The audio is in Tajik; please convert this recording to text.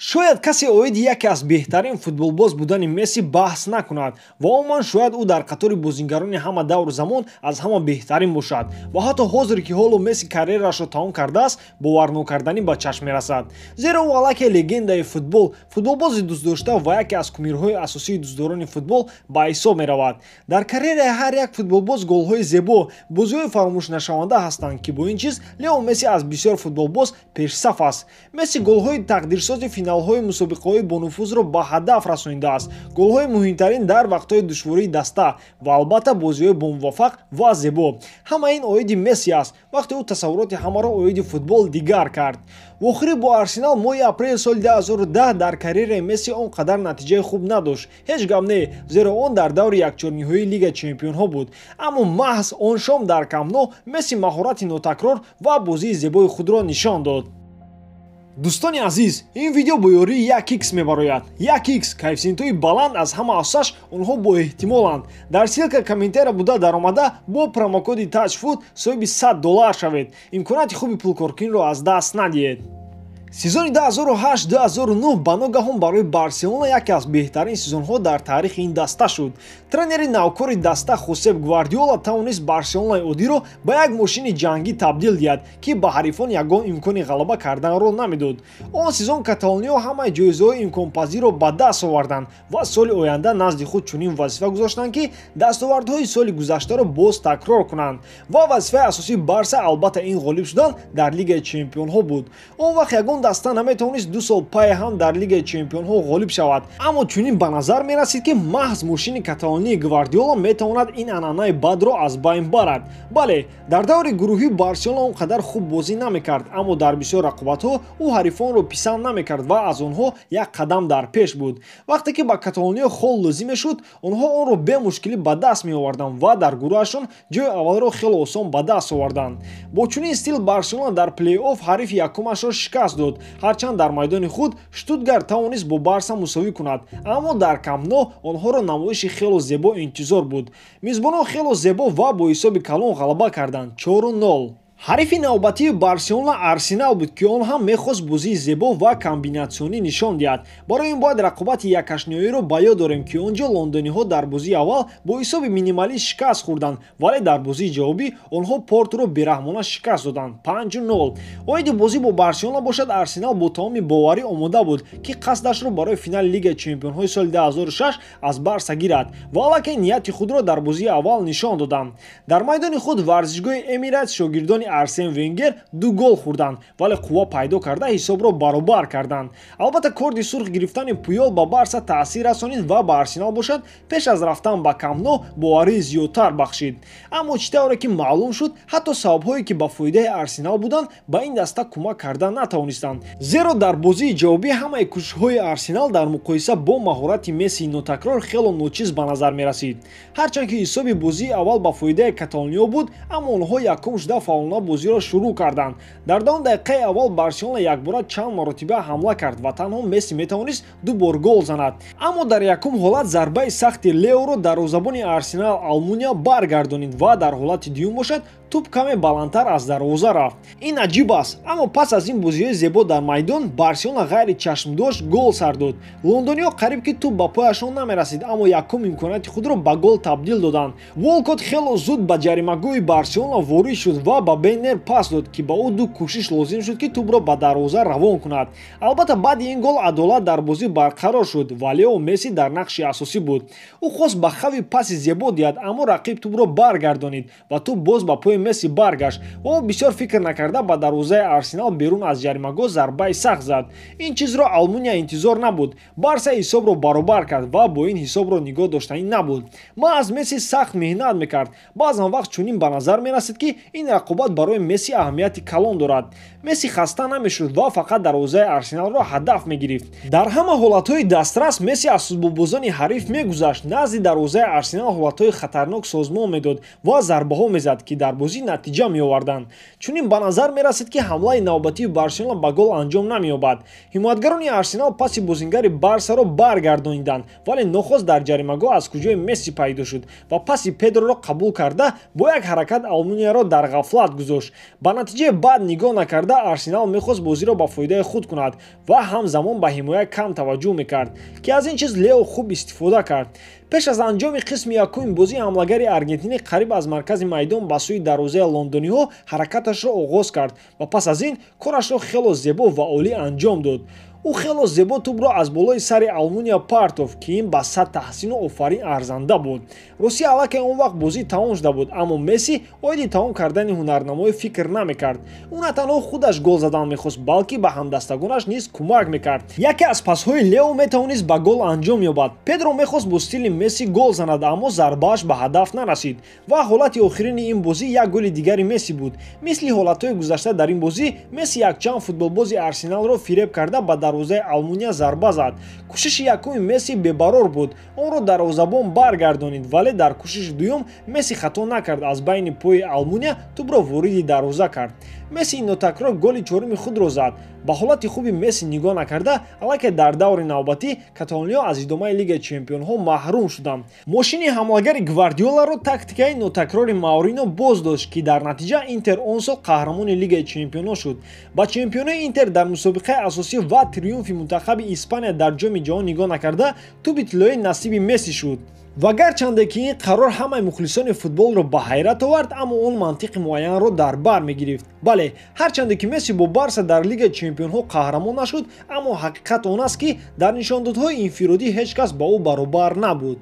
шояд касе оиди яке аз беҳтарин футболбоз будани месси баҳс накунад ва умуман шояд ӯ дар қатори бозингарони ҳама давру замон аз ҳама беҳтарин бошад ва ҳатто ҳозир ки ҳоло месси карьерашро тамом кардааст боварнокарданӣ ба чашм мерасад. Зеро ӯ аллаке легендаи футбол футболбози дӯстдошта ва яке аз кумирҳои асосии дӯстдорони футбол ба ҳисоб меравад. Дар карьераи ҳар як футболбоз голҳои зебо бозиҳои фаромӯшнашаванда ҳастанд ки бо ин чиз лео месси аз бисёр футболбоз пешсаф аст. Месси голҳои тақдирсози финалҳои мусобиқаҳои бонуфузро ба ҳадаф расонидааст голҳои муҳимтарин дар вақтҳои душвории даста ва албатта бозиҳои бомуваффақ ва зебо. Ҳама ин оиди месси аст вақте ӯ тасаввуроти ҳамаро оиди футбол дигар кард. Вохирӣ бо арсенал моҳи апрели соли 2010 дар карьераи месси он қадар натиҷаи хуб надошт. Ҳеҷ гап не зеро он дар даври якчорниҳоии лигаи чемпионҳо буд. Аммо маҳз он шом дар камно месси маҳорати нотакрор ва бозии зебои худро нишон дод дӯстони азиз ин видео бо ёрии як икс мебарояд. Як икс коэффисиентҳои баланд аз ҳама афзаш онҳо боэҳтимоланд дар силка комментера буда даромада бо промокоди тачфуд соҳиби 100 доллар шавед. Имконияти хуби пулкоркунро аз даст надиҳед сезони 2008-2009 ба ногаҳон барои барселона яке аз беҳтарин сезонҳо дар таърихи ин даста шуд. Тренери навкори даста хосеп гвардиола тавонист барселонаи одиро ба як мошини ҷангӣ табдил диҳад ки ба ҳарифон ягон имкони ғалаба карданро намедод. Он сезон каталониё ҳамаи ҷоизаҳои имконпазирро ба даст оварданд ва соли оянда назди худ чунин вазифа гузоштанд ки дастовардҳои соли гузаштаро боз такрор кунанд. Ва вазифаи асосии барса албатта ин ғолиб шудан дар лигаи чемпионҳо буд. Он вақт ягон он даста наметавонист ду сол пай ҳам дар лигаи чемпионҳо ғолиб шавад. Аммо чунин ба назар мерасид ки маҳз мошини каталонии гвардиола метавонад ин анъанаи бадро аз байн барад. Бале дар даври гурӯҳӣ барселона он қадар хуб бозӣ намекард аммо дар бисёр рақобатҳо ӯ ҳарифонро писанд намекард ва аз онҳо як қадам дар пеш буд. Вақте ки ба каталониё хол лозим мешуд онҳо онро бе мушкилӣ ба даст меоварданд ва дар гурӯҳашон ҷои аввалро хеле осон ба даст оварданд. Бо чунин стил барселона дар плейофф ҳарифи якумашро шикаст дод дод ҳарчанд дар майдони худ штутгарт тавонист бо барса мусовӣ кунад аммо дар камно онҳоро намоиши хело зебо интизор буд. Мизбонон хело зебо ва бо ҳисоби калон ғалаба карданд 4 ҳарифи навбатии барселона арсенал буд ки он ҳам мехост бозии зебо ва комбинатсионӣ нишон диҳад. Барои ин бояд рақобати якашниёиро ба ёд дорем ки он ҷо лондониҳо дар бозии аввал бо ҳисоби минималист шикаст хӯрданд вале дар бозии ҷавобӣ онҳо портро бераҳмона шикаст доданд 50 оиди бозӣ бо барселона бошад арсенал бо тамоми боварӣ омода буд ки қасдашро барои финали лигаи чемпионҳои соли 2006 аз барса гирад. Ва аллакай нияти худро дар бозии аввал нишон доданд. Дар майдони худ варзишгоҳи эмиратс шогирдони арсен венгер ду гол хӯрданд вале қувва пайдо карда ҳисобро баробар карданд. Албатта корди сурх гирифтани пуёл ба барса таъсир расонид ва ба арсенал бошад пеш аз рафтан ба камно боварии зиёдтар бахшид. Аммо чӣ тавре ки маълум шуд ҳатто сабабҳое ки ба фоидаи арсенал буданд ба ин даста кӯмак карда натавонистанд. Зеро дар бозии ҷавобӣ ҳамаи кӯшишҳои арсенал дар муқоиса бо маҳорати мессии нотакрор хело ночиз ба назар мерасид. Ҳарчанд ки ҳисоби бозии аввал ба фоидаи каталониё буд аммо онҳо якум шуда фаъолона ҳама бозиро шурӯъ карданд. Дар дон дақиқаи аввал барселона якбора чанд маротиба ҳамла кард ва танҳо месси метавонист ду бор гол занад. Аммо дар якум ҳолат зарбаи сахти леоро дарвозабони арсенал алмуния баргардонид ва дар ҳолати дуюм бошад туп каме баландтар аз дарвоза рафт. Ин аҷиб аст аммо пас аз ин бозиҳои зебо дар майдон барселона ғайри чашмдошт гол сар дод. Лондониҳо қариб ки туп ба пояшон намерасид аммо якум имконияти худро ба гол табдил доданд. Волкот хело зуд ба ҷаримагӯҳи барселона ворид шуд ва ба беннер пас дод ки ба ӯ ду кӯшиш лозим шуд ки тупро ба дарвоза равон кунад. Албатта баъди ин гол адолат дар бозӣ барқарор шуд ва лео месси дар нақши асосӣ буд. Ӯ хост ба хави паси зебо диҳад аммо рақиб тупро баргардонид ва туп боз ба пои месси баргашт. Ва ӯ бисёр фикр накарда ба дарвозаи арсенал берун аз ҷаримагоҳ зарбаи сахт зад. Ин чизро алмуния интизор набуд. Барса ҳисобро баробар кард ва бо ин ҳисобро нигоҳ доштанӣ набуд. Маъз месси сахт меҳнат мекард. Баъзан вақт чунин ба назар мерасид ки ин рақобат барои месси аҳамияти калон дорад. Месси хаста намешуд ва фақат дарвозаи арсеналро ҳадаф мегирифт. Дар ҳама ҳолатҳои дастрас месси аз футболбозони ҳариф мегузашт. Назди дарвозаи арсенал ҳолатҳои хатарнок созмон медод ва зарбаҳо мезад ки дар бозӣ натиҷа меоварданд. Чунин ба назар мерасед ки ҳамлаи навбатии барселона ба гол анҷом намеёбад. Ҳимоятгарони арсенал паси бозингари барсаро баргардониданд вале нохост дар ҷаримагоҳ аз куҷои месси пайдо шуд ва паси педроро қабул карда бо як ҳаракат алмунияро дар ғафлат гузошт. Ба натиҷаи баъд нигоҳ накарда арсенал мехост бозиро ба фоидаи худ кунад ва ҳамзамон ба ҳимоя кам таваҷҷӯҳ мекард ки аз ин чиз лео хуб истифода кард. Пеш аз анҷоми қисми якуми бозии ҳамлагари аргентинӣ қариб аз маркази майдон ба сӯи дарвозаи лондониҳо ҳаракаташро оғоз кард ва пас аз ин корашро хело зебо ва олӣ анҷом дод ӯ хело зебо тӯбро аз болои сари алмуния партов ки ин ба сад таҳсину офарин арзанда буд. Росия аллакай он вақт бозӣ тамом шуда буд аммо месси оиди тамом кардани ҳунарнамоӣ фикр намекард. Ӯ на танҳо худаш гол задан мехост балки ба ҳамдастагонаш низ кӯмак мекард. Яке аз пасҳои лео метавонист ба гол анҷом ёбад. Педро мехост бо стили месси гол занад аммо зарбааш ба ҳадаф нарасид. Ва ҳолати охирини ин бозӣ як голи дигари месси буд. Мисли ҳолатҳои гузашта дар ин бозӣ месси якчанд футболбози арсеналро фиреб карда ба дарвозаи алмуния зарба зад. Кӯшиши якуми месси бебарор буд. Онро дарвозабон баргардонид вале дар кӯшиши дуюм месси хато накард. Аз байни пои алмуния тӯбро вориди дарвоза кард. Месси нотакрор голи чоруми худро зад ба ҳолати хуби месси нигоҳ накарда аллакай дар даври навбатӣ каталониё аз идомаи лигаи чемпионҳо маҳрум шуданд. Мошини ҳамлагари гвардиоларо тактикаи нотакрори маурино боз дошт ки дар натиҷа интер он сол қаҳрамони лигаи чемпионҳо шуд. Ба чемпионҳои интер дар мусобиқаи асосӣ ва триумфи мунтахаби испания дар ҷоми ҷаҳон нигоҳ накарда тӯби тиллои насиби месси шуд ва гарчанде ки ин қарор ҳамаи мухлисони футболро ба ҳайрат овард аммо он мантиқи муайянро дар бар мегирифт. Бале ҳарчанде ки месси бо барса дар лигаи чемпионҳо қаҳрамон нашуд аммо ҳақиқат он аст ки дар нишондодҳои инфиродӣ ҳеҷ кас ба ӯ баробар набуд